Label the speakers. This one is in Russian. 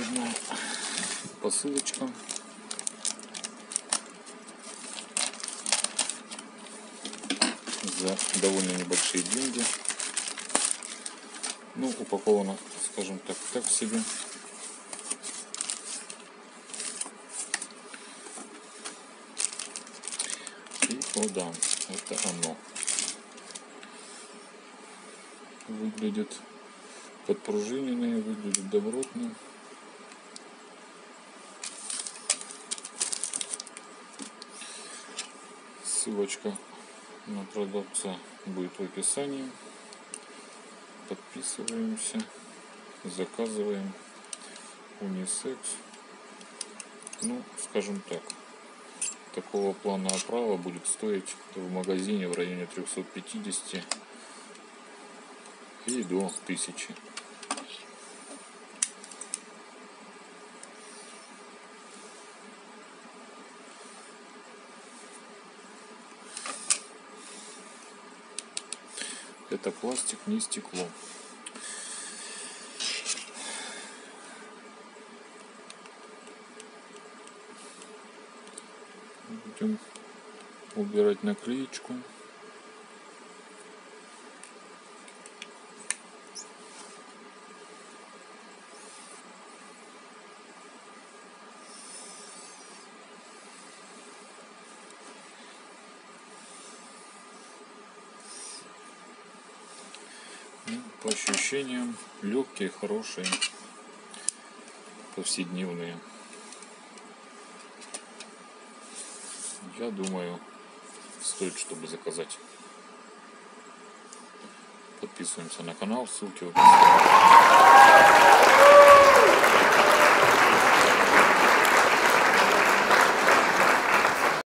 Speaker 1: заодно посылочка. За довольно небольшие деньги. Ну, упаковано, скажем так, так себе. И, о да, это оно выглядит подпружиненные, выглядит добротные. Ссылочка на продавца будет в описании. Подписываемся, заказываем унисекс. Ну, скажем так, такого плана оправа будет стоить в магазине в районе 350 и до 1000. Это пластик, не стекло. Будем убирать наклеечку. Ну, по ощущениям легкие, хорошие, повседневные. Я думаю, стоит, чтобы заказать. Подписываемся на канал, ссылки в описании.